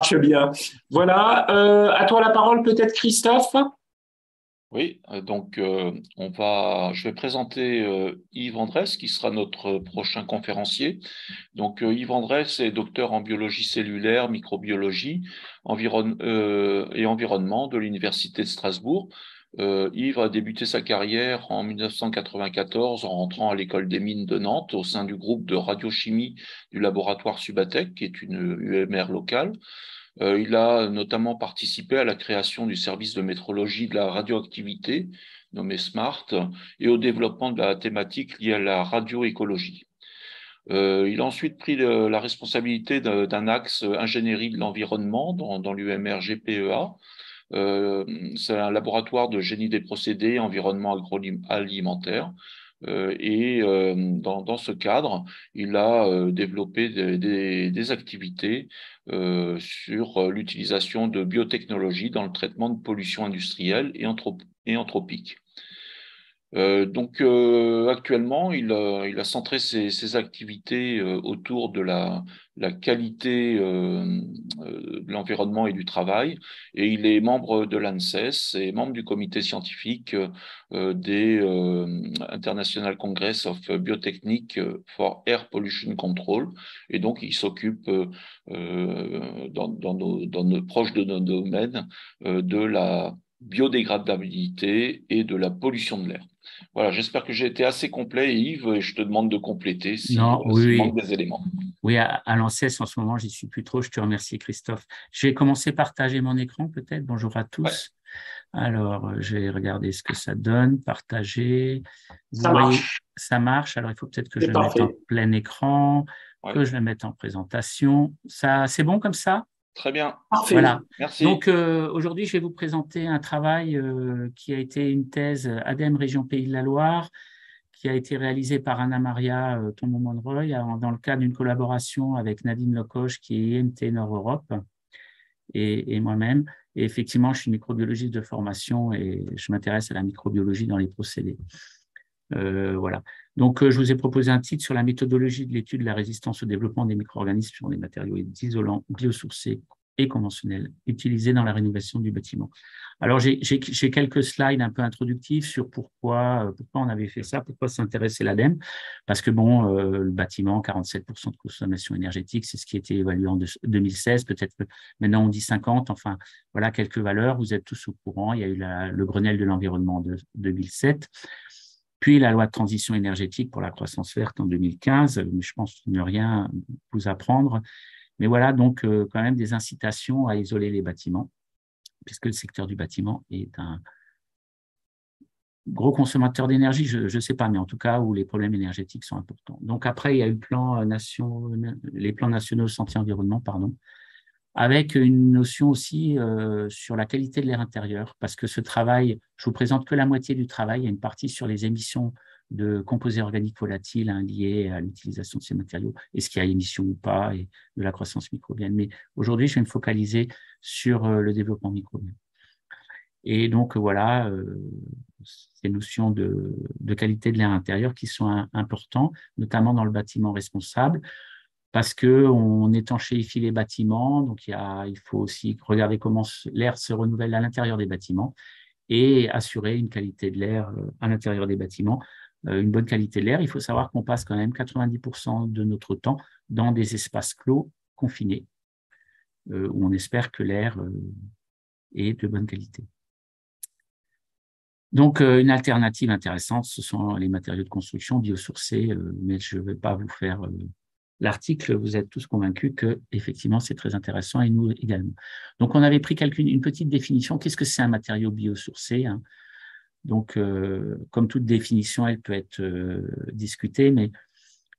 marche bien. Voilà. Euh, à toi la parole, peut-être, Christophe? Oui, euh, donc euh, on va, je vais présenter Yves Andrès, qui sera notre prochain conférencier. Donc Yves Andrès est docteur en biologie cellulaire, microbiologie et environnement de l'Université de Strasbourg. Yves a débuté sa carrière en 1994 en rentrant à l'école des mines de Nantes au sein du groupe de radiochimie du laboratoire Subatec, qui est une UMR locale. Euh, il a notamment participé à la création du service de métrologie de la radioactivité, nommé SMART, et au développement de la thématique liée à la radioécologie. Euh, il a ensuite pris la responsabilité d'un axe ingénierie de l'environnement dans l'UMR GPEA. Euh, c'est un laboratoire de génie des procédés, environnement agroalimentaire. Euh, et euh, dans, ce cadre, il a euh, développé des, activités sur l'utilisation de biotechnologies dans le traitement de pollution industrielle et anthropique. Euh, donc euh, actuellement, il a, il a centré ses, ses activités euh, autour de la, la qualité de l'environnement et du travail, et il est membre de l'ANSES et membre du comité scientifique des International Congress of Biotechnique for Air Pollution Control, et donc il s'occupe dans, dans, nos, dans nos proches de nos domaines de la biodégradabilité et de la pollution de l'air. Voilà, j'espère que j'ai été assez complet, Yves, et je te demande de compléter si, non, oui, manque des éléments. Oui, à, à l'ANSES, en ce moment, j'y suis plus trop. Je te remercie, Christophe. Je vais commencer par partager mon écran, peut-être. Bonjour à tous. Alors, euh, je vais regarder ce que ça donne. Partager. ça marche. Ça marche. Alors, il faut peut-être que je le mette en plein écran, que je le mette en présentation. Ça, c'est bon comme ça? Très bien. Parfait. Voilà. Merci. Donc euh, aujourd'hui, je vais vous présenter un travail euh, qui a été une thèse ADEME Région Pays de la Loire, qui a été réalisée par Anna Maria euh, Tombeau-Monroy dans le cadre d'une collaboration avec Nadine Locoche, qui est IMT Nord Europe, et, et moi-même. Et effectivement, je suis microbiologiste de formation et je m'intéresse à la microbiologie dans les procédés. Euh, voilà. Donc, euh, je vous ai proposé un titre sur la méthodologie de l'étude de la résistance au développement des micro-organismes sur les matériaux isolants biosourcés et conventionnels utilisés dans la rénovation du bâtiment. Alors, j'ai quelques slides un peu introductifs sur pourquoi, euh, pourquoi on avait fait ça, pourquoi s'intéresser l'ADEME, parce que bon, le bâtiment, 47% de consommation énergétique, c'est ce qui était évalué en 2016, peut-être maintenant on dit 50, enfin, voilà quelques valeurs, vous êtes tous au courant, il y a eu le Grenelle de l'environnement de 2007, puis la loi de transition énergétique pour la croissance verte en 2015, mais je pense ne rien vous apprendre. Mais voilà donc euh, quand même des incitations à isoler les bâtiments, puisque le secteur du bâtiment est un gros consommateur d'énergie, je ne sais pas, mais en tout cas où les problèmes énergétiques sont importants. Donc après, il y a eu nation, les plans nationaux santé environnement, pardon, avec une notion aussi euh, sur la qualité de l'air intérieur, parce que ce travail, je vous présente que la moitié du travail, il y a une partie sur les émissions de composés organiques volatiles hein, liés à l'utilisation de ces matériaux, est-ce qu'il y a émission ou pas, et de la croissance microbienne. Mais aujourd'hui, je vais me focaliser sur euh, le développement microbien. Et donc, voilà, euh, ces notions de, de qualité de l'air intérieur qui sont importantes, notamment dans le bâtiment responsable parce qu'on étanchéifie les bâtiments, donc il, il faut aussi regarder comment l'air se renouvelle à l'intérieur des bâtiments et assurer une qualité de l'air euh, à l'intérieur des bâtiments, euh, une bonne qualité de l'air. Il faut savoir qu'on passe quand même 90% de notre temps dans des espaces clos confinés, euh, où on espère que l'air est de bonne qualité. Donc, une alternative intéressante, ce sont les matériaux de construction biosourcés, mais je ne vais pas vous faire l'article, vous êtes tous convaincus que effectivement c'est très intéressant et nous également. Donc on avait pris une petite définition. Qu'est-ce que c'est un matériau biosourcé hein? Donc euh, comme toute définition, elle peut être euh, discutée, mais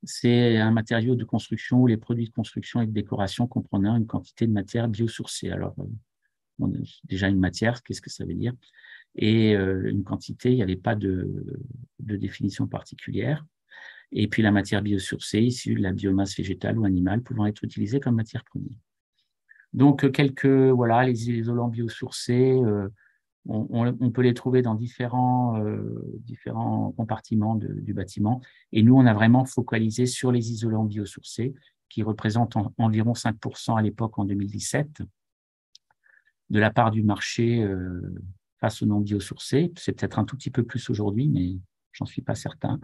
c'est un matériau de construction ou les produits de construction et de décoration comprenant une quantité de matière biosourcée. Alors euh, déjà une matière, qu'est-ce que ça veut dire? Et une quantité, il n'y avait pas de définition particulière et puis la matière biosourcée issue de la biomasse végétale ou animale pouvant être utilisée comme matière première. Donc, euh, quelques, voilà, les isolants biosourcés, euh, on, peut les trouver dans différents, euh, différents compartiments du bâtiment. Et nous, on a vraiment focalisé sur les isolants biosourcés qui représente environ 5% à l'époque en 2017, de la part du marché face aux non biosourcés. C'est peut-être un tout petit peu plus aujourd'hui, mais j'en suis pas certain.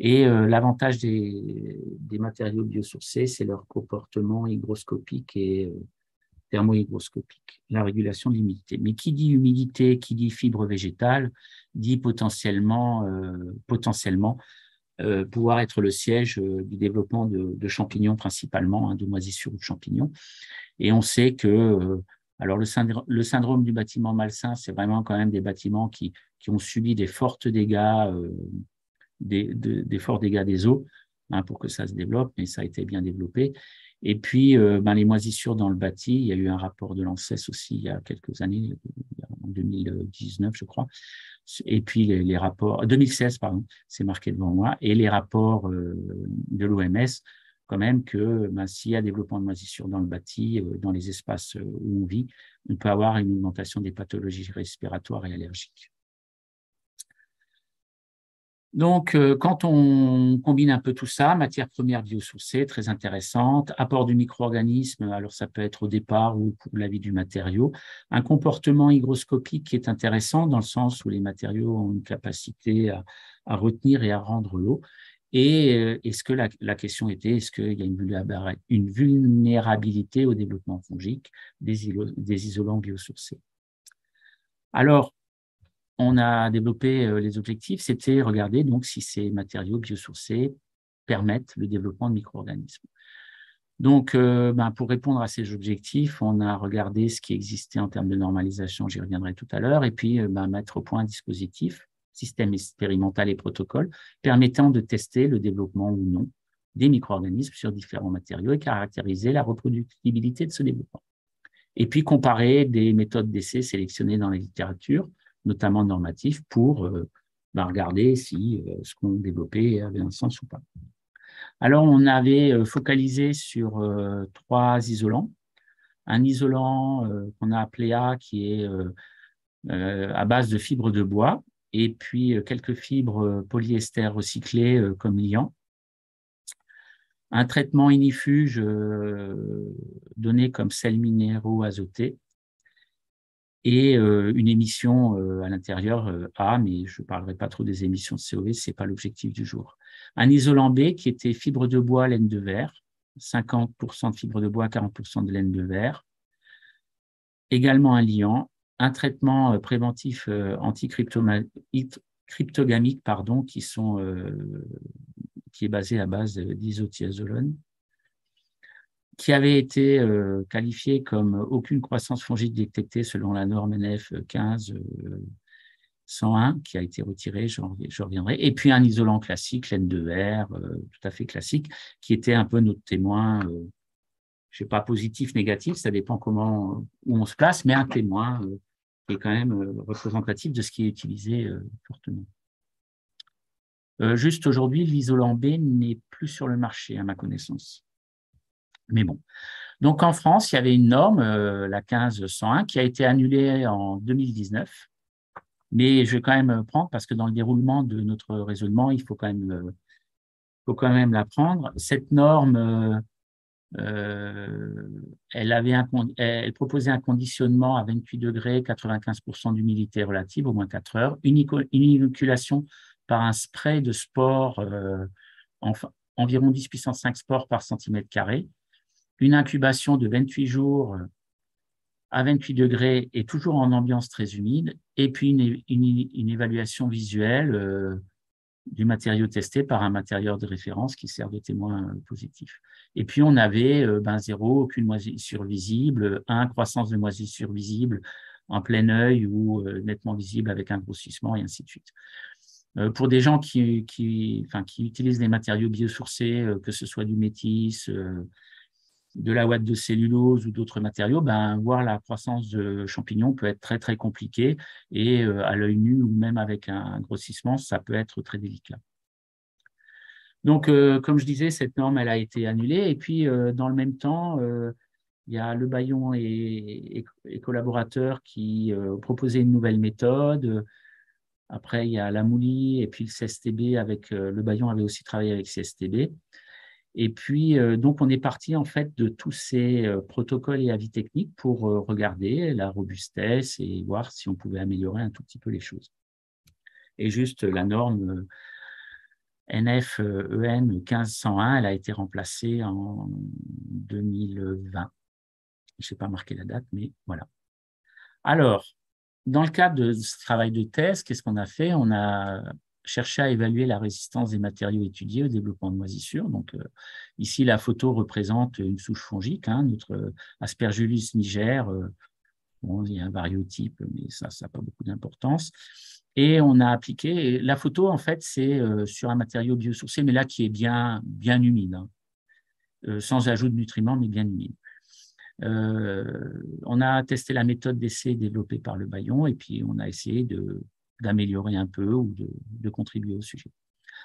Et l'avantage des, matériaux biosourcés, c'est leur comportement hygroscopique et thermohygroscopique, la régulation de l'humidité. Mais qui dit humidité, qui dit fibre végétale, dit potentiellement, euh, potentiellement euh, pouvoir être le siège euh, du développement de, champignons principalement, hein, de moisissures ou de champignons. Et on sait que alors le, syndrome, du bâtiment malsain, c'est vraiment quand même des bâtiments qui, qui ont subi des forts dégâts, des, forts dégâts des eaux hein, pour que ça se développe, mais ça a été bien développé. Et puis, euh, ben, les moisissures dans le bâti, il y a eu un rapport de l'ANSES aussi il y a quelques années, en 2019, je crois. Et puis, les, rapports, 2016, pardon, c'est marqué devant moi, et les rapports euh, de l'OMS, quand même, que ben, s'il y a développement de moisissures dans le bâti, euh, dans les espaces où on vit, on peut avoir une augmentation des pathologies respiratoires et allergiques. Donc, euh, quand on combine un peu tout ça, matière première biosourcée, très intéressante, apport du micro-organisme, alors ça peut être au départ ou pour la vie du matériau, un comportement hygroscopique qui est intéressant dans le sens où les matériaux ont une capacité à, retenir et à rendre l'eau. Et euh, est-ce que la, question était, est-ce qu'il y a une, vulnérabilité au développement fongique des, des isolants biosourcés? Alors, on a développé euh, les objectifs, c'était regarder donc si ces matériaux biosourcés permettent le développement de micro-organismes. Donc, euh, ben, pour répondre à ces objectifs, on a regardé ce qui existait en termes de normalisation, j'y reviendrai tout à l'heure, et puis euh, ben, mettre au point un dispositif, système expérimental et protocole, permettant de tester le développement ou non des micro-organismes sur différents matériaux et caractériser la reproductibilité de ce développement. Et puis comparer des méthodes d'essai sélectionnées dans la littérature notamment normatif, pour euh, bah, regarder si euh, ce qu'on développait avait un sens ou pas. Alors, on avait euh, focalisé sur trois isolants. Un isolant qu'on a appelé A, qui est à base de fibres de bois, et puis quelques fibres polyester recyclées comme liant. Un traitement inifuge donné comme sels minéraux azotés et euh, une émission euh, à l'intérieur euh, A, mais je ne parlerai pas trop des émissions de COV, ce n'est pas l'objectif du jour. Un isolant B qui était fibre de bois, laine de verre, 50% de fibre de bois, 40% de laine de verre. Également un liant, un traitement préventif anticryptogamique pardon, qui, qui est basé à base d'isothiazolone qui avait été euh, qualifié comme aucune croissance fongique détectée selon la norme NF 15 101, qui a été retiré, je reviendrai, et puis un isolant classique, laine de verre, euh, tout à fait classique, qui était un peu notre témoin, euh, je ne sais pas positif, négatif, ça dépend comment où on se place, mais un témoin qui est quand même représentatif de ce qui est utilisé fortement. juste aujourd'hui, l'isolant B n'est plus sur le marché, à ma connaissance. Mais bon. Donc en France, il y avait une norme, euh, la 1501, qui a été annulée en 2019. Mais je vais quand même prendre parce que dans le déroulement de notre raisonnement, il faut quand même, euh, faut quand même la prendre. Cette norme, euh, elle, avait un, elle proposait un conditionnement à 28 degrés, 95% d'humidité relative, au moins 4 heures, une, inoculation par un spray de sport, environ 10 puissance 5 spores par centimètre carré, une incubation de 28 jours euh, à 28 degrés et toujours en ambiance très humide, et puis une, évaluation visuelle euh, du matériau testé par un matériau de référence qui sert de témoin euh, positif. Et puis on avait ben, zéro, aucune moisissure visible, un, croissance de moisissure visible en plein œil ou nettement visible avec un grossissement, et ainsi de suite. Pour des gens qui, qui utilisent des matériaux biosourcés, que ce soit du métis, de la ouate de cellulose ou d'autres matériaux, ben, voir la croissance de champignons peut être très, très compliqué et euh, à l'œil nu ou même avec un grossissement, ça peut être très délicat. Donc, euh, comme je disais, cette norme, elle a été annulée. Et puis, euh, dans le même temps, il y a Le Bayon et, collaborateurs qui proposaient une nouvelle méthode. Après, il y a la Mouly et puis le CSTB avec Le Bayon avait aussi travaillé avec CSTB. Et puis, donc, on est parti en fait de tous ces protocoles et avis techniques pour regarder la robustesse et voir si on pouvait améliorer un tout petit peu les choses. Et juste la norme NF-EN 1501, elle a été remplacée en 2020. Je n'ai pas marqué la date, mais voilà. Alors, dans le cadre de ce travail de thèse, qu'est-ce qu'on a fait? On a cherché à évaluer la résistance des matériaux étudiés au développement de moisissures. Donc, euh, ici, la photo représente une souche fongique, hein, notre Aspergillus niger. Euh, bon, il y a un variotype, mais ça, ça n'a pas beaucoup d'importance. Et on a appliqué, la photo, en fait, c'est euh, sur un matériau biosourcé, mais là qui est bien, bien humide, hein. sans ajout de nutriments, mais bien humide. Euh, on a testé la méthode d'essai développée par le Bayon et puis on a essayé d'améliorer un peu ou de, contribuer au sujet.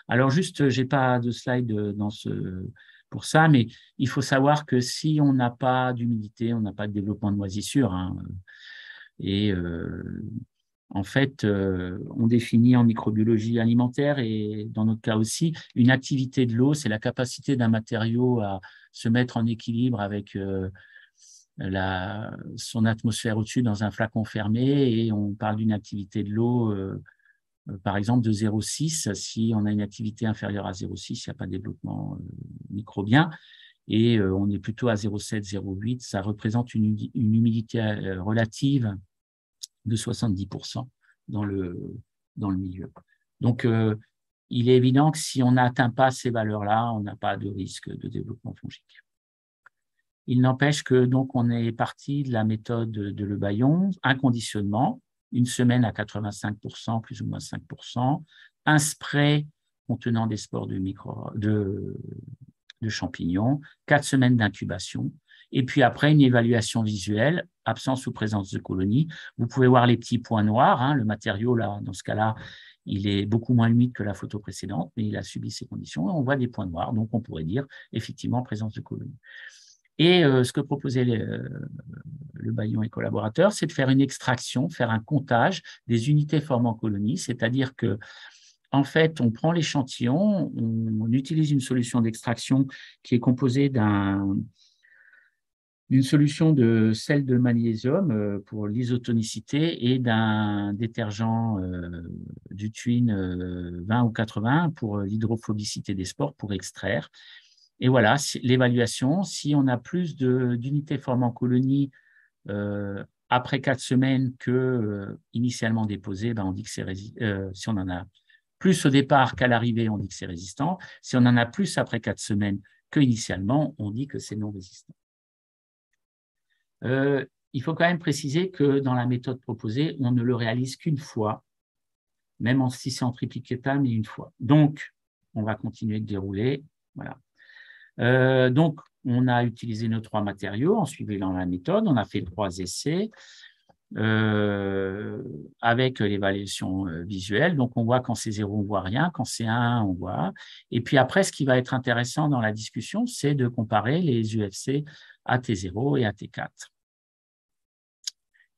Alors juste, j'ai pas de slide dans ce, pour ça, mais il faut savoir que si on n'a pas d'humidité, on n'a pas de développement de moisissure. Hein, et euh, en fait, euh, on définit en microbiologie alimentaire et dans notre cas aussi, une activité de l'eau, c'est la capacité d'un matériau à se mettre en équilibre avec la, son atmosphère au-dessus dans un flacon fermé et on parle d'une activité de l'eau, euh, euh, par exemple, de 0,6. Si on a une activité inférieure à 0,6, il n'y a pas de développement euh, microbien. Et on est plutôt à 0,7, 0,8. Ça représente une, une humidité relative de 70% dans le, dans le milieu. Donc, il est évident que si on n'atteint pas ces valeurs-là, on n'a pas de risque de développement fongique. Il n'empêche que donc on est parti de la méthode de Le Bayon, un conditionnement, une semaine à 85%, plus ou moins 5%, un spray contenant des spores de, micro, champignons, quatre semaines d'incubation, et puis après une évaluation visuelle, absence ou présence de colonies. Vous pouvez voir les petits points noirs, hein, le matériau là, dans ce cas-là, il est beaucoup moins humide que la photo précédente, mais il a subi ces conditions, et on voit des points noirs, donc on pourrait dire effectivement présence de colonies. Et euh, ce que proposait le, le Bayon et collaborateurs, c'est de faire une extraction, faire un comptage des unités formant colonie, c'est-à-dire que en fait, on prend l'échantillon, on, utilise une solution d'extraction qui est composée d'une solution de sel de magnésium euh, pour l'isotonicité et d'un détergent euh, du twin 20 ou 80 pour l'hydrophobicité des spores pour extraire. Et voilà, l'évaluation, si on a plus d'unités formant colonie euh, après quatre semaines que euh, initialement déposées, ben on dit que c'est euh, si on en a plus au départ qu'à l'arrivée, on dit que c'est résistant. Si on en a plus après quatre semaines que initialement, on dit que c'est non résistant. il faut quand même préciser que dans la méthode proposée, on ne le réalise qu'une fois, même si c'est en triplicata, mais une fois. Donc, on va continuer de dérouler. Voilà. Euh, donc, on a utilisé nos trois matériaux en suivant la méthode. On a fait trois essais euh, avec l'évaluation euh, visuelle. Donc, on voit quand c'est 0, on voit rien. Quand c'est 1, on voit. Et puis après, ce qui va être intéressant dans la discussion, c'est de comparer les UFC AT0 et AT4.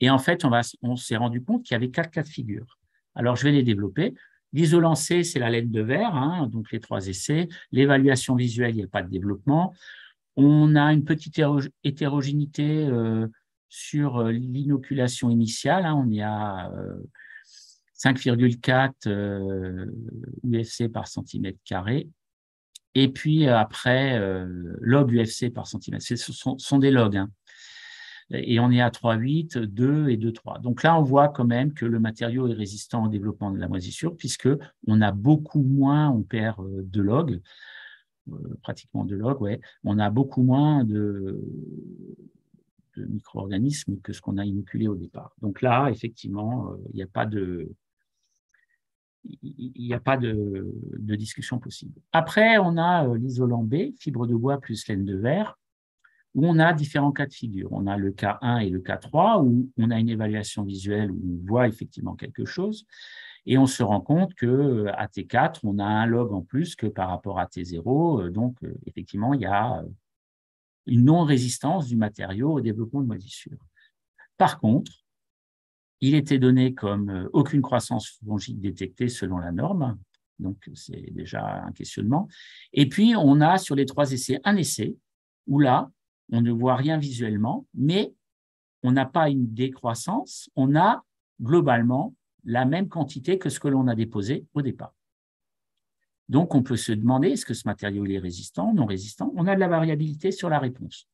Et en fait, on, on s'est rendu compte qu'il y avait quatre cas de figure. Alors, je vais les développer. L'isolant C, c'est la laine de verre, hein, donc les trois essais. L'évaluation visuelle, il n'y a pas de développement. On a une petite hétérogénéité euh, sur euh, l'inoculation initiale. Hein. on y a 5,4 euh, UFC par centimètre carré. Et puis après, log UFC par centimètre. Ce sont, des logs. Hein et on est à 3,8, 2 et 2,3. Donc là, on voit quand même que le matériau est résistant au développement de la moisissure, puisque on a beaucoup moins, on perd euh, de log, euh, pratiquement de log, ouais, on a beaucoup moins de, micro-organismes que ce qu'on a inoculé au départ. Donc là, effectivement, euh, il n'y a pas de de, discussion possible. Après, on a l'isolant B, fibre de bois plus laine de verre où on a différents cas de figure. On a le cas 1 et le cas 3, où on a une évaluation visuelle où on voit effectivement quelque chose, et on se rend compte que euh, à T4, on a un log en plus que par rapport à T0, euh, donc euh, effectivement, il y a une non-résistance du matériau au développement de moisissure. Par contre, il était donné comme aucune croissance fongique détectée selon la norme, Donc, c'est déjà un questionnement. Et puis, on a sur les trois essais un essai où là, on ne voit rien visuellement, mais on n'a pas une décroissance, on a globalement la même quantité que ce que l'on a déposé au départ. Donc, on peut se demander, est-ce que ce matériau est résistant, non résistant? On a de la variabilité sur la réponse.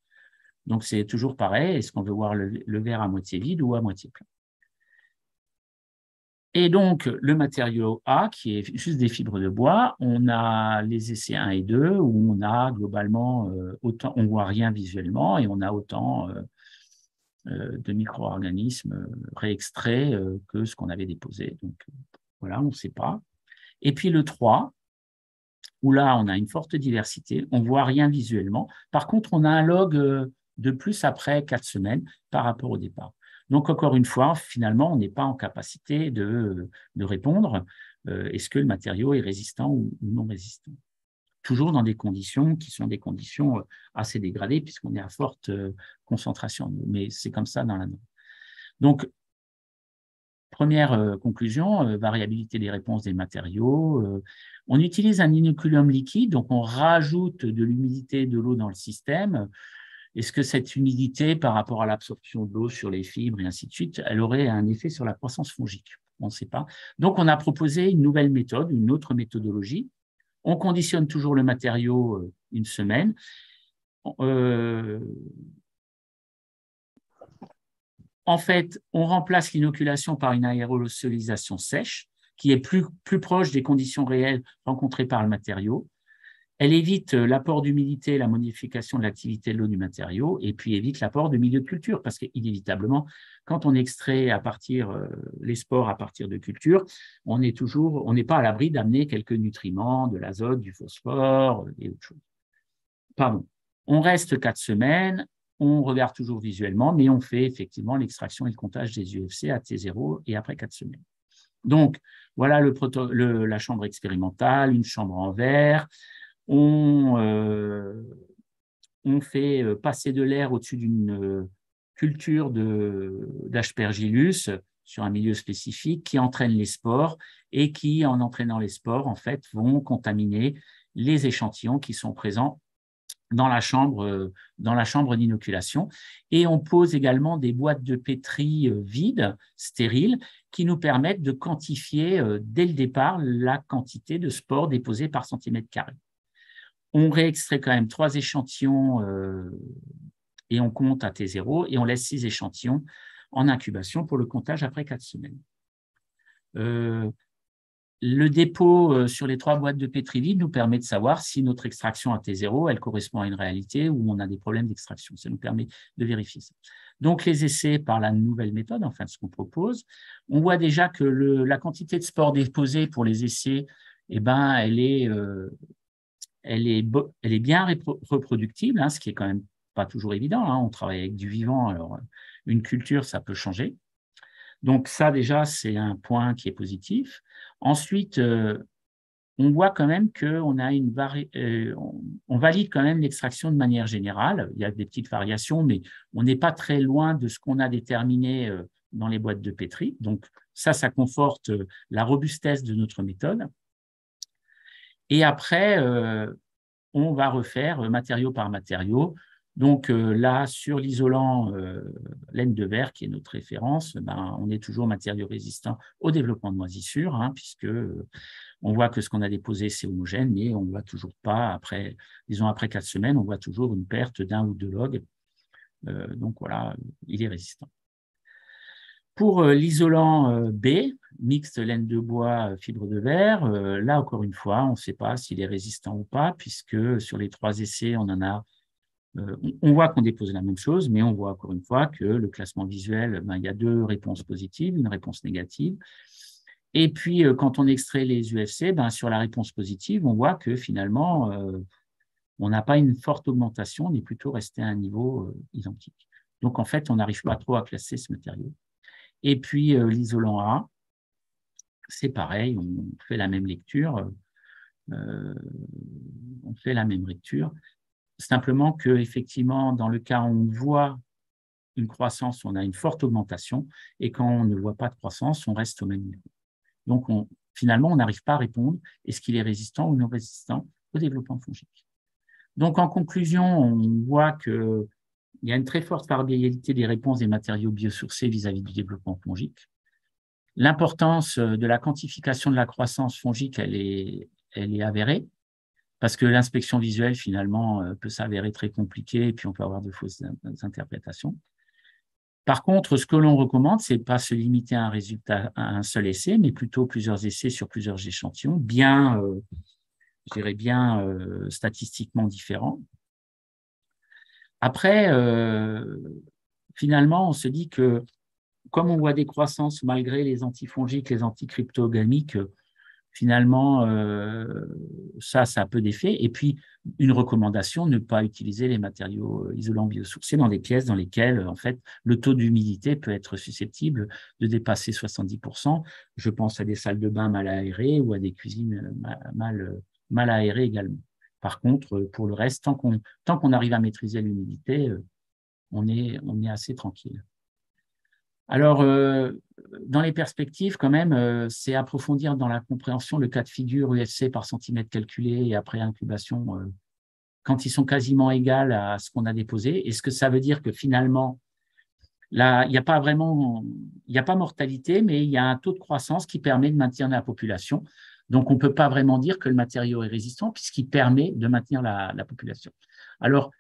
Donc, c'est toujours pareil, est-ce qu'on veut voir le verre à moitié vide ou à moitié plein? Et donc, le matériau A, qui est juste des fibres de bois, on a les essais 1 et 2, où on a globalement euh, autant, on voit rien visuellement, et on a autant euh, euh, de micro-organismes réextraits que ce qu'on avait déposé. Donc, voilà, on ne sait pas. Et puis le 3, où là, on a une forte diversité, on ne voit rien visuellement. Par contre, on a un log de plus après 4 semaines par rapport au départ. Donc, encore une fois, finalement, on n'est pas en capacité de, répondre euh, est-ce que le matériau est résistant ou, non résistant? Toujours dans des conditions qui sont des conditions euh, assez dégradées, puisqu'on est à forte euh, concentration. Mais c'est comme ça dans la norme. Donc, première conclusion, variabilité des réponses des matériaux. on utilise un inoculum liquide, donc on rajoute de l'humidité de l'eau dans le système. Est-ce que cette humidité par rapport à l'absorption de l'eau sur les fibres et ainsi de suite, elle aurait un effet sur la croissance fongique? On ne sait pas. Donc, on a proposé une nouvelle méthode, une autre méthodologie. On conditionne toujours le matériau euh, une semaine. Euh, en fait, on remplace l'inoculation par une aérosolisation sèche qui est plus, plus proche des conditions réelles rencontrées par le matériau. Elle évite euh, l'apport d'humidité, la modification de l'activité de l'eau du matériau, et puis évite l'apport de milieux de culture, parce qu'inévitablement, quand on extrait à partir euh, les spores à partir de culture, on toujours, on n'est pas à l'abri d'amener quelques nutriments, de l'azote, du phosphore et autre chose. Pardon. On reste quatre semaines, on regarde toujours visuellement, mais on fait effectivement l'extraction et le comptage des UFC à T0 et après quatre semaines. Donc, voilà la chambre expérimentale, une chambre en verre, euh, on, fait euh, passer de l'air au-dessus d'une euh, culture d'Aspergillus sur un milieu spécifique qui entraîne les spores et qui, en entraînant les spores, en fait, vont contaminer les échantillons qui sont présents dans la chambre, dans la chambre d'inoculation. Et on pose également des boîtes de pétri vides, stériles, qui nous permettent de quantifier dès le départ la quantité de spores déposées par centimètre carré. On réextrait quand même trois échantillons euh, et on compte à T0 et on laisse six échantillons en incubation pour le comptage après quatre semaines. Euh, le dépôt euh, sur les trois boîtes de Pétri nous permet de savoir si notre extraction à T0, elle correspond à une réalité ou on a des problèmes d'extraction. Ça nous permet de vérifier ça. Donc, les essais par la nouvelle méthode, enfin, ce qu'on propose, on voit déjà que la quantité de spores déposées pour les essais, eh ben, elle est elle est, bien reproductible, hein, ce qui est quand même pas toujours évident. Hein. On travaille avec du vivant, alors une culture, ça peut changer. Donc ça, déjà, c'est un point qui est positif. Ensuite, euh, on voit quand même qu'on a une euh, on valide quand même l'extraction de manière générale. Il y a des petites variations, mais on n'est pas très loin de ce qu'on a déterminé euh, dans les boîtes de pétri. Donc ça, ça conforte la robustesse de notre méthode. Et après, euh, on va refaire matériau par matériau. Donc euh, là, sur l'isolant euh, laine de verre, qui est notre référence, ben, on est toujours matériau résistant au développement de moisissures, hein, puisque on voit que ce qu'on a déposé, c'est homogène, mais on ne voit toujours pas, après, disons après quatre semaines, on voit toujours une perte d'un ou deux logs. donc voilà, il est résistant. Pour l'isolant B, mixte laine de bois, fibre de verre, là encore une fois, on ne sait pas s'il est résistant ou pas, puisque sur les trois essais, on en a on voit qu'on dépose la même chose, mais on voit encore une fois que le classement visuel, ben, il y a deux réponses positives, une réponse négative. Et puis, quand on extrait les UFC, ben, sur la réponse positive, on voit que finalement, on n'a pas une forte augmentation, on est plutôt resté à un niveau identique. Donc, en fait, on n'arrive pas trop à classer ce matériau. Et puis euh, l'isolant A, c'est pareil, on fait la même lecture. Euh, on fait la même lecture. Simplement que effectivement, dans le cas où on voit une croissance, on a une forte augmentation, et quand on ne voit pas de croissance, on reste au même niveau. Donc, finalement, on n'arrive pas à répondre est-ce qu'il est résistant ou non résistant au développement fongique? Donc, en conclusion, on voit qu'il y a une très forte variabilité des réponses des matériaux biosourcés vis-à-vis du développement fongique. L'importance de la quantification de la croissance fongique, elle est, avérée, parce que l'inspection visuelle, finalement, peut s'avérer très compliquée et puis on peut avoir de fausses interprétations. Par contre, ce que l'on recommande, c'est pas se limiter à un résultat, à un seul essai, mais plutôt plusieurs essais sur plusieurs échantillons, bien, euh, bien euh, statistiquement différents. Après, euh, finalement, on se dit que comme on voit des croissances malgré les antifongiques, les anticryptogamiques, finalement, euh, ça, ça a peu d'effet. Et puis, une recommandation, ne pas utiliser les matériaux isolants biosourcés dans des pièces dans lesquelles, en fait, le taux d'humidité peut être susceptible de dépasser 70%. Je pense à des salles de bain mal aérées ou à des cuisines mal, aérées également. Par contre, pour le reste, tant qu'on arrive à maîtriser l'humidité, euh, on est, assez tranquille. Alors, euh, dans les perspectives, quand même, euh, c'est approfondir dans la compréhension le cas de figure USC par centimètre calculé et après incubation, euh, quand ils sont quasiment égaux à ce qu'on a déposé. Est-ce que ça veut dire que finalement, là, il n'y a pas vraiment, il n'y a pas mortalité, mais il y a un taux de croissance qui permet de maintenir la population. Donc, on ne peut pas vraiment dire que le matériau est résistant puisqu'il permet de maintenir la, la population. Alors,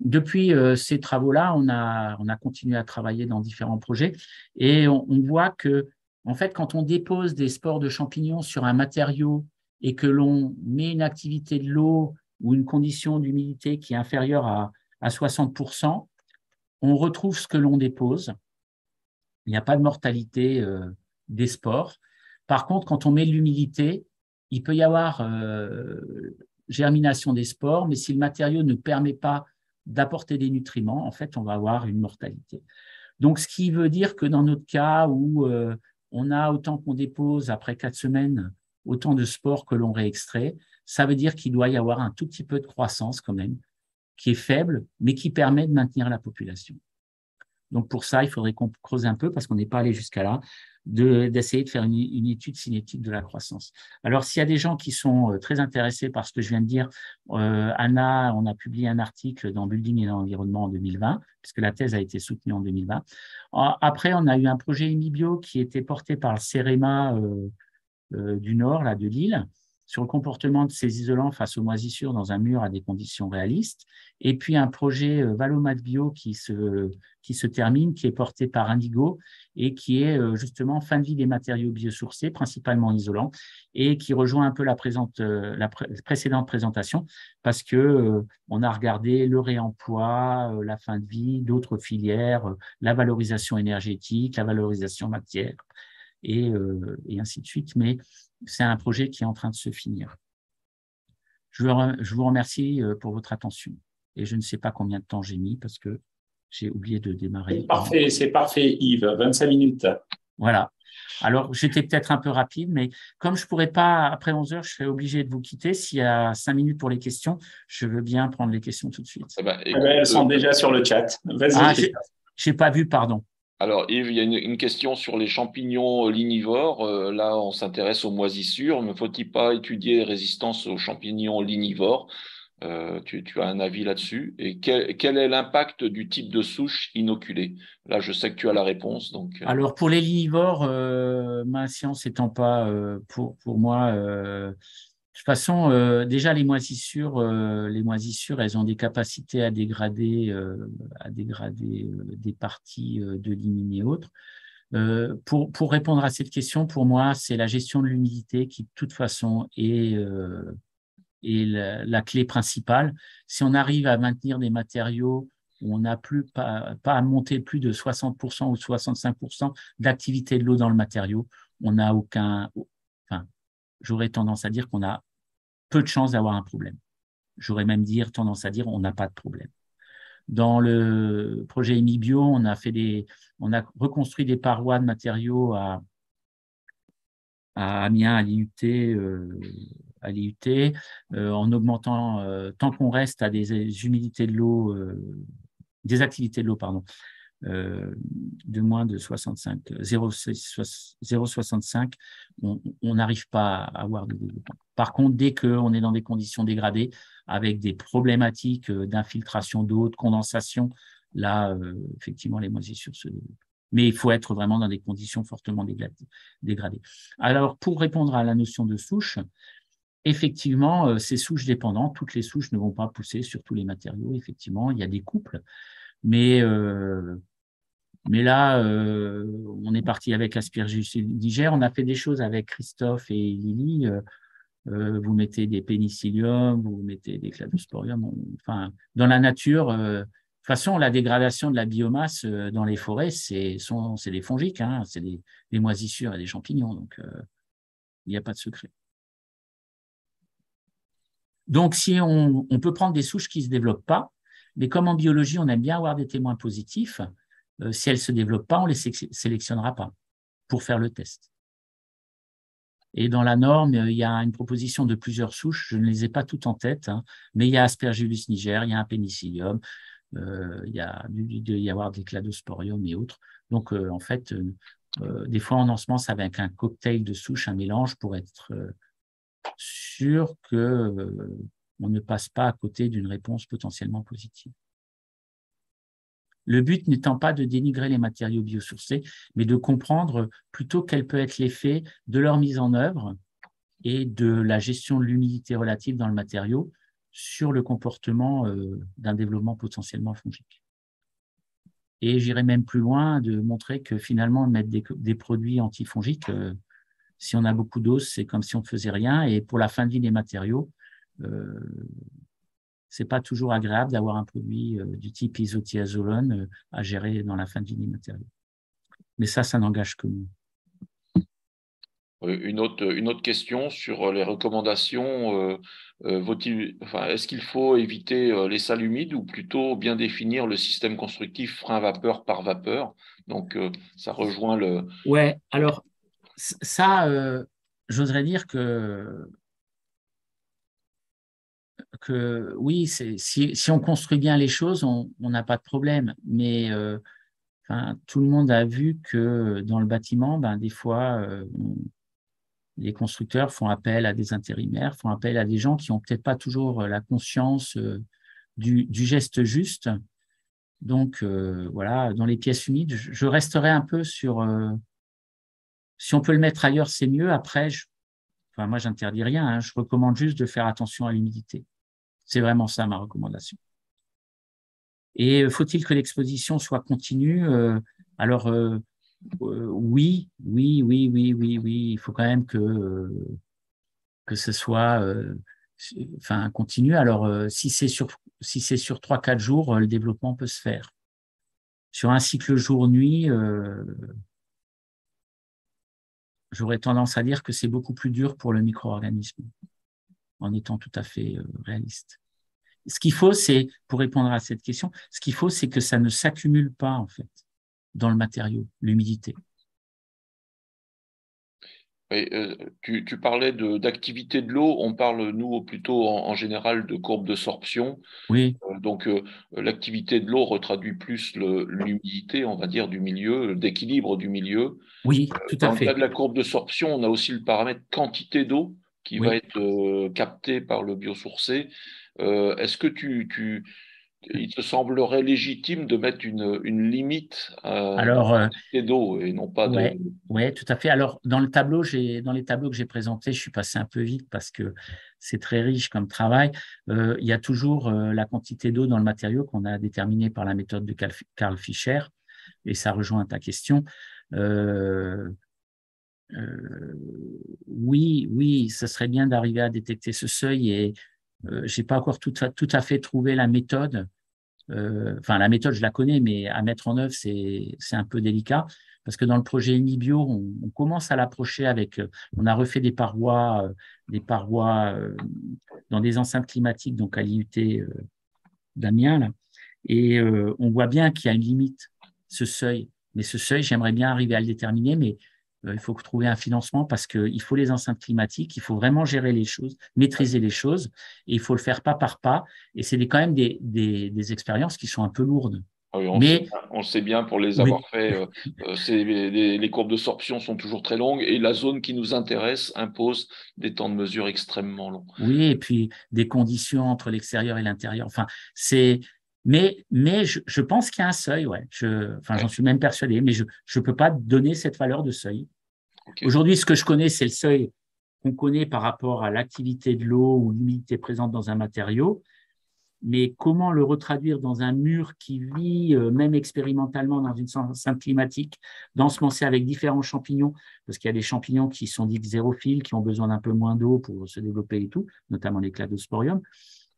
depuis euh, ces travaux-là, on a, on a continué à travailler dans différents projets et on, voit que, en fait, quand on dépose des spores de champignons sur un matériau et que l'on met une activité de l'eau ou une condition d'humidité qui est inférieure à, à 60%, on retrouve ce que l'on dépose. Il n'y a pas de mortalité euh, des spores. Par contre, quand on met l'humidité, il peut y avoir euh, germination des spores, mais si le matériau ne permet pas d'apporter des nutriments, en fait, on va avoir une mortalité. Donc, ce qui veut dire que dans notre cas où euh, on a autant qu'on dépose après quatre semaines, autant de spores que l'on réextrait, ça veut dire qu'il doit y avoir un tout petit peu de croissance quand même, qui est faible, mais qui permet de maintenir la population. Donc pour ça, il faudrait qu'on creuse un peu parce qu'on n'est pas allé jusqu'à là d'essayer de, faire une, étude cinétique de la croissance. Alors, s'il y a des gens qui sont euh, très intéressés par ce que je viens de dire, euh, Anna, on a publié un article dans Building et l'environnement en 2020, puisque la thèse a été soutenue en 2020. Après, on a eu un projet Emibio qui était porté par le CEREMA euh, du Nord, là, de Lille, sur le comportement de ces isolants face aux moisissures dans un mur à des conditions réalistes, et puis un projet euh, Valomat Bio qui se, termine, qui est porté par Indigo et qui est euh, justement fin de vie des matériaux biosourcés, principalement isolants, et qui rejoint un peu la, présente, euh, la précédente présentation parce que on a regardé le réemploi, la fin de vie, d'autres filières, la valorisation énergétique, la valorisation matière, et, ainsi de suite. C'est un projet qui est en train de se finir. Je vous remercie euh, pour votre attention. Et je ne sais pas combien de temps j'ai mis parce que j'ai oublié de démarrer. C'est parfait, c'est parfait, Yves. 25 minutes. Voilà. Alors, j'étais peut-être un peu rapide, mais comme je ne pourrais pas, après 11 heures, je serais obligé de vous quitter. S'il y a 5 minutes pour les questions, je veux bien prendre les questions tout de suite. Eh ben, eh ben, elles sont déjà sur le chat. Vas-y. Ah, je n'ai pas vu, pardon. Alors Yves, il y a une, question sur les champignons lignivores. Euh, là, on s'intéresse aux moisissures. Ne faut-il pas étudier résistance aux champignons lignivores euh, tu, as un avis là-dessus? Et quel, est l'impact du type de souche inoculée? Là, je sais que tu as la réponse. Euh. Alors pour les lignivores, ma science étant pas pour, moi toute façon, euh, déjà les moisissures, euh, les moisissures, elles ont des capacités à dégrader, euh, à dégrader des parties de lignes et autres. Pour, pour, répondre à cette question, pour moi, c'est la gestion de l'humidité qui, de toute façon, est, est la, clé principale. Si on arrive à maintenir des matériaux où on n'a plus pas, pas à monter plus de 60% ou 65% d'activité de l'eau dans le matériau, on n'a aucun, j'aurais tendance à dire qu'on a peu de chances d'avoir un problème. J'aurais même dire, tendance à dire on n'a pas de problème. Dans le projet Emibio, on a fait des, on a reconstruit des parois de matériaux à, à Amiens, à l'IUT, euh, à euh, en augmentant, euh, tant qu'on reste à des humidités de l'eau, des activités de l'eau, pardon, de moins de 65, 0,65, on n'arrive pas à avoir de développement. Par contre, dès qu'on est dans des conditions dégradées, avec des problématiques d'infiltration d'eau, de condensation, là, effectivement, les moisissures se développent. Mais il faut être vraiment dans des conditions fortement dégradées. Alors, pour répondre à la notion de souche, effectivement, ces souches dépendantes, toutes les souches ne vont pas pousser sur tous les matériaux. Effectivement, il y a des couples mais, euh, mais là, euh, on est parti avec Aspergillus niger. On a fait des choses avec Christophe et Lily. Euh, vous mettez des pénicilliums, vous mettez des cladosporiums. enfin, dans la nature, de toute façon, la dégradation de la biomasse dans les forêts, c'est des fongiques, hein, c'est des, moisissures et des champignons. Donc, il n'y a pas de secret. Donc, si on, on, peut prendre des souches qui ne se développent pas, mais comme en biologie, on aime bien avoir des témoins positifs, euh, si elles ne se développent pas, on ne les sélectionnera pas pour faire le test. Et dans la norme, euh, il y a une proposition de plusieurs souches, je ne les ai pas toutes en tête, hein, mais il y a Aspergillus niger, il y a un pénicillium, euh, il, y a, y avoir des cladosporium et autres. Donc, en fait, des fois, on ensemence avec un cocktail de souches, un mélange pour être sûr que on ne passe pas à côté d'une réponse potentiellement positive. Le but n'étant pas de dénigrer les matériaux biosourcés, mais de comprendre plutôt quel peut être l'effet de leur mise en œuvre et de la gestion de l'humidité relative dans le matériau sur le comportement euh, d'un développement potentiellement fongique. Et j'irai même plus loin de montrer que finalement, mettre des, produits antifongiques, euh, si on a beaucoup d'os, c'est comme si on ne faisait rien. Et pour la fin de vie des matériaux, c'est pas toujours agréable d'avoir un produit euh, du type isothiazolone euh, à gérer dans la fin de vie des matériaux. Mais ça, ça n'engage que nous. Une autre, une autre question sur les recommandations. enfin, Est-ce qu'il faut éviter les salles humides ou plutôt bien définir le système constructif frein-vapeur par vapeur? Donc, ça rejoint le. Ouais, alors ça, j'oserais dire que que oui, si, on construit bien les choses, on n'a pas de problème. Mais euh, tout le monde a vu que dans le bâtiment, ben, des fois, euh, les constructeurs font appel à des intérimaires, font appel à des gens qui n'ont peut-être pas toujours la conscience euh, du, du, geste juste. Donc, voilà, dans les pièces humides, je, resterai un peu sur... si on peut le mettre ailleurs, c'est mieux. Après, je, enfin, moi, j'interdis rien. Hein. je recommande juste de faire attention à l'humidité. C'est vraiment ça ma recommandation. Et euh, faut-il que l'exposition soit continue euh, Alors euh, oui, oui, oui, oui, oui, oui. Il faut quand même que ce soit continu. Alors si c'est sur si c'est sur trois quatre jours, le développement peut se faire. Sur un cycle jour-nuit, j'aurais tendance à dire que c'est beaucoup plus dur pour le micro-organisme en étant tout à fait euh, réaliste. Ce qu'il faut, c'est, pour répondre à cette question, ce qu'il faut, c'est que ça ne s'accumule pas, en fait, dans le matériau, l'humidité. Euh, tu, parlais d'activité de, l'eau, on parle, nous, plutôt en, général de courbe de sorption. Oui. Euh, donc, l'activité de l'eau retraduit plus l'humidité, on va dire, du milieu, d'équilibre du milieu. Oui, tout à fait. Dans le cas de la courbe de sorption, on a aussi le paramètre quantité d'eau qui va être euh, capté par le biosourcé. Euh, est-ce que tu, tu, il te semblerait légitime de mettre une, une limite à Alors, d'eau et non pas de. Oui, tout à fait. Alors, dans, le tableau, dans les tableaux que j'ai présentés, je suis passé un peu vite parce que c'est très riche comme travail. Euh, il y a toujours la quantité d'eau dans le matériau qu'on a déterminée par la méthode de Carl Fischer, et ça rejoint ta question. Euh, euh, oui, oui, ce serait bien d'arriver à détecter ce seuil et euh, j'ai pas encore tout, à fait trouvé la méthode. Euh, enfin, la méthode, je la connais, mais à mettre en œuvre, c'est un peu délicat parce que dans le projet Unibio, on, on commence à l'approcher avec, on a refait des parois, des parois dans des enceintes climatiques, donc à l'IUT d'Amiens, là, et on voit bien qu'il y a une limite, ce seuil. Mais ce seuil, j'aimerais bien arriver à le déterminer, mais euh, il faut trouver un financement parce qu'il faut les enceintes climatiques, il faut vraiment gérer les choses, maîtriser les choses, et il faut le faire pas par pas. Et c'est quand même des, des, expériences qui sont un peu lourdes. Ah on, Mais, le sait bien pour les avoir fait. Euh, euh, les, courbes de sorption sont toujours très longues et la zone qui nous intéresse impose des temps de mesure extrêmement longs. Oui, et puis des conditions entre l'extérieur et l'intérieur. Enfin, c'est. Mais, mais je, pense qu'il y a un seuil, ouais. Je, enfin, j'en suis même persuadé, mais je ne peux pas donner cette valeur de seuil. Aujourd'hui, ce que je connais, c'est le seuil qu'on connaît par rapport à l'activité de l'eau ou l'humidité présente dans un matériau. Mais comment le retraduire dans un mur qui vit, euh, même expérimentalement, dans une enceinte climatique, d'ensemencer avec différents champignons, parce qu'il y a des champignons qui sont dits xérophiles, qui ont besoin d'un peu moins d'eau pour se développer et tout, notamment les cladosporium.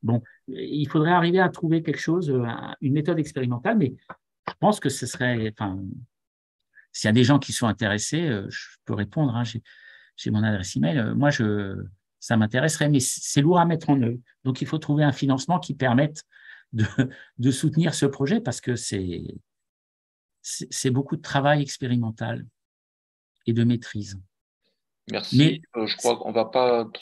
Bon, il faudrait arriver à trouver quelque chose, euh, une méthode expérimentale, mais je pense que ce serait, s'il y a des gens qui sont intéressés, euh, je peux répondre, hein, j'ai mon adresse email. Moi, je, ça m'intéresserait, mais c'est lourd à mettre en œuvre. Donc, il faut trouver un financement qui permette de, de soutenir ce projet parce que c'est beaucoup de travail expérimental et de maîtrise. Merci. Mais, euh, je crois qu'on ne va pas